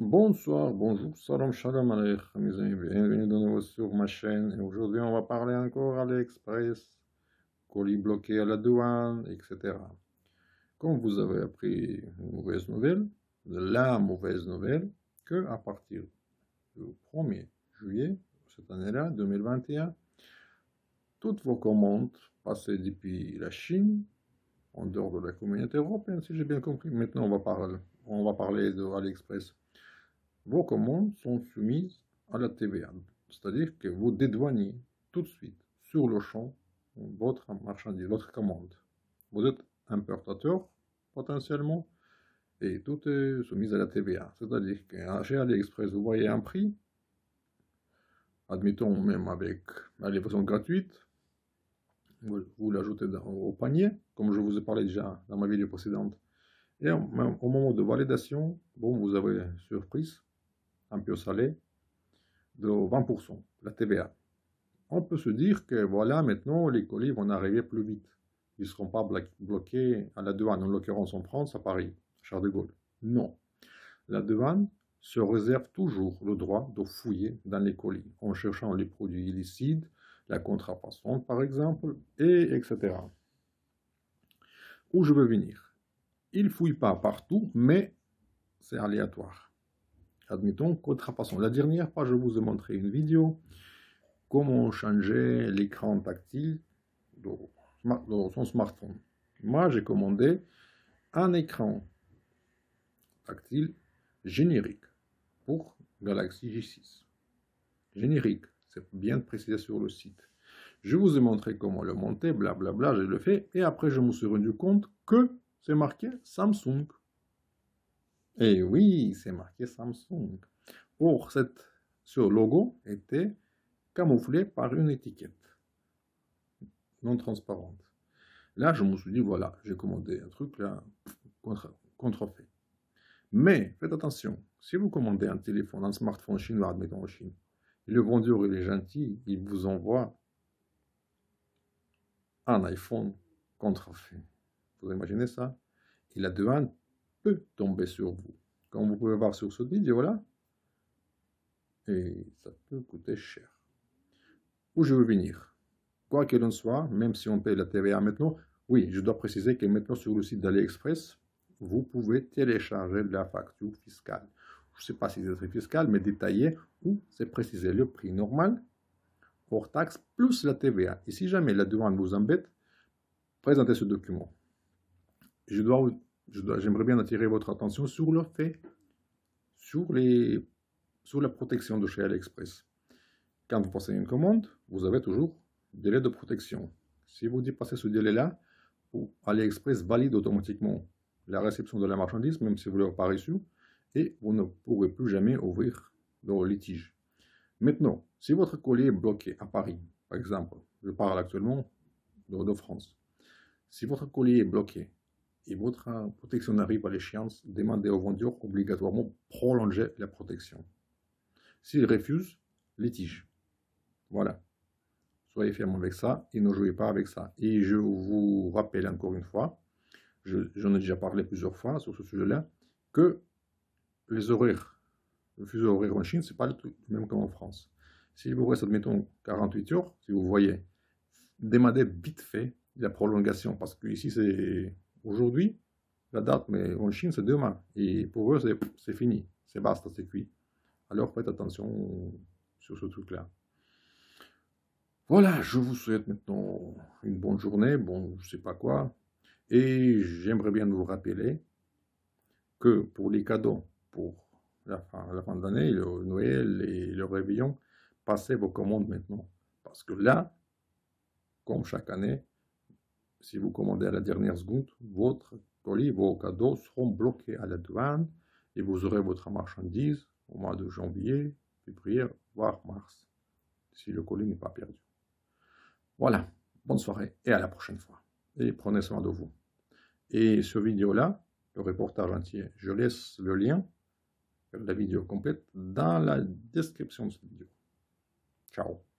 Bonsoir, bonjour, salam shalom aleichem mes amis, bienvenue de nouveau sur ma chaîne et aujourd'hui on va parler encore AliExpress, colis bloqués à la douane, etc. Comme vous avez appris une mauvaise nouvelle, la mauvaise nouvelle, que à partir du 1er juillet, cette année-là, 2021, toutes vos commandes passées depuis la Chine, en dehors de la communauté européenne, si j'ai bien compris, maintenant on va parler, on va parler de AliExpress vos commandes sont soumises à la TVA. C'est-à-dire que vous dédouanez tout de suite sur le champ votre marchandise, votre commande. Vous êtes importateur potentiellement et tout est soumis à la TVA. C'est-à-dire que chez AliExpress, vous voyez un prix, admettons même avec la livraison gratuite, vous, l'ajoutez au panier, comme je vous ai parlé déjà dans ma vidéo précédente. Et au moment de validation, bon, vous avez surprise, un peu salé de 20%, la TVA. On peut se dire que voilà, maintenant les colis vont arriver plus vite. Ils ne seront pas bloqués à la douane, en l'occurrence en France, à Paris, Charles de Gaulle. Non. La douane se réserve toujours le droit de fouiller dans les colis en cherchant les produits illicites, la contrefaçon par exemple, et etc. Où je veux venir? Ils ne fouillent pas partout, mais c'est aléatoire admettons, contrefaçon. La dernière fois, je vous ai montré une vidéo, comment changer l'écran tactile de, son smartphone. Moi, j'ai commandé un écran tactile générique pour Galaxy J6. Générique, c'est bien précisé sur le site. Je vous ai montré comment le monter, blablabla, j'ai le fait, et après je me suis rendu compte que c'est marqué Samsung. Et oui, c'est marqué Samsung. Or, cette, ce logo était camouflé par une étiquette non transparente. Là, je me suis dit, voilà, j'ai commandé un truc là, contre, contrefait. Mais, faites attention, si vous commandez un téléphone, un smartphone chinois, admettons en Chine, le vendeur, il est gentil, il vous envoie un iPhone contrefait. Vous imaginez ça? Et la douane peut tomber sur vous. Comme vous pouvez voir sur cette vidéo-là. Et ça peut coûter cher. Où je veux venir? Quoi qu'il en soit, même si on paye la TVA maintenant, oui, je dois préciser que maintenant sur le site d'AliExpress, vous pouvez télécharger la facture fiscale. Je ne sais pas si c'est fiscal, mais détaillé, où c'est précisé le prix normal, hors taxe, plus la TVA. Et si jamais la douane vous embête, présentez ce document. Je dois j'aimerais bien attirer votre attention sur le fait, sur, les, sur la protection de chez AliExpress. Quand vous passez une commande, vous avez toujours délai de protection. Si vous dépassez ce délai-là, AliExpress valide automatiquement la réception de la marchandise, même si vous ne l'avez pas reçue, et vous ne pourrez plus jamais ouvrir le litige. Maintenant, si votre colis est bloqué à Paris, par exemple, je parle actuellement de, France, si votre colis est bloqué et votre protection arrive à l'échéance, demandez au vendeur obligatoirement prolonger la protection. S'il refuse, litige. Voilà. Soyez ferme avec ça et ne jouez pas avec ça. Et je vous rappelle encore une fois, j'en ai déjà parlé plusieurs fois sur ce sujet-là, que les horaires, le fuseau horaire en Chine, c'est pas le même qu'en France. Si vous reste, admettons, 48 heures, si vous voyez, demandez vite fait la prolongation, parce que ici c'est aujourd'hui, la date, mais en Chine, c'est demain. Et pour eux, c'est fini. C'est basta, c'est cuit. Alors faites attention sur ce truc-là. Voilà, je vous souhaite maintenant une bonne journée, bon, je sais pas quoi. Et j'aimerais bien vous rappeler que pour les cadeaux, pour la fin, la fin d'année, le Noël et le réveillon, passez vos commandes maintenant. Parce que là, comme chaque année, si vous commandez à la dernière seconde, votre colis, vos cadeaux seront bloqués à la douane et vous aurez votre marchandise au mois de janvier, février, voire mars, si le colis n'est pas perdu. Voilà, bonne soirée et à la prochaine fois. Et prenez soin de vous. Et ce vidéo-là, le reportage entier, je laisse le lien la vidéo complète dans la description de cette vidéo. Ciao